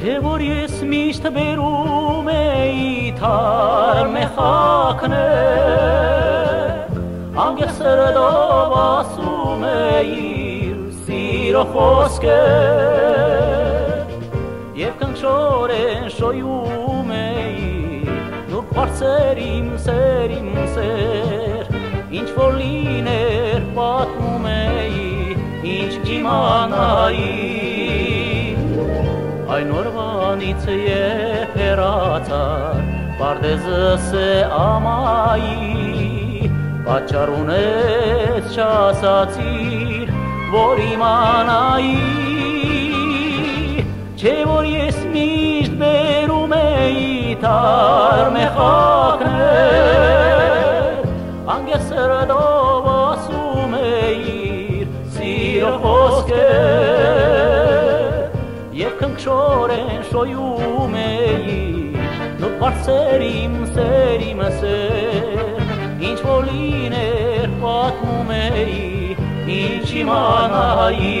Չէ որ ես միշտ բերում էի թար մեխակներ Անգեղ սրդով ասում էի սիրո խոսքեր Եվ կնքշորեն շոյում էի Նուր պարցեր իմ սեր, իմ սեր Ինչ որ լիներ պատմում էի Ինչ կիմանայի այն օրվանից եւ հեռացար Պարդեզս է ամայի Պատճառ ունես չասացիր, որ իմանայի Չէ որ ես միշտ բերում էի թար մեխակներ Անգես սրդով ասում էիր սիրո խոսքեր Եվ քնքշորեն շոյում էի Նոր պարսեր իմ սեր իմ սեր Ինչ որ լիներ պատմում էի Ինչ իմանայի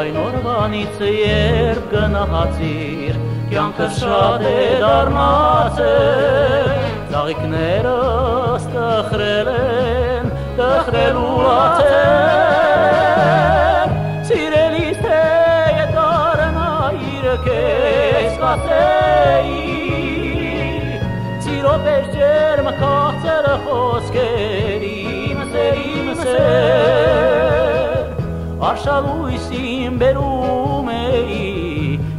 Այն օրվանից երբ գնահացիր Կյանքս շատ է դարմացել Ծաղիքներս տխրել են Տխրելու ացել քեզ կասեի Սիրո պես ջերմ կացեր խոսքեր իմ սեր իմ սեր Արշալույսին բերում էի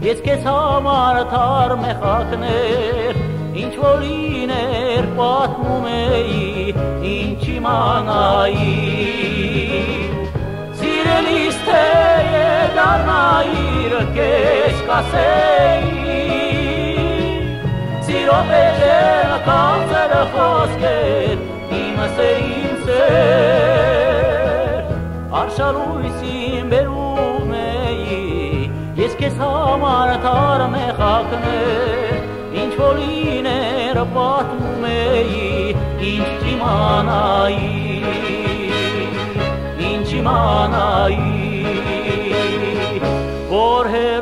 Ես քեզ համար թար մեխակներ Ինչ որ լիներ պատմում էի Ինչ իմանայի ապետերը կանցերը խոսքեր, իմս է իմ սեր, արշալույսին բերում էի, ես կեզ համար թարմ է խակներ, ինչ որ իները պատում էի, ինչ չիմանայի, ինչ չիմանայի, որ հետ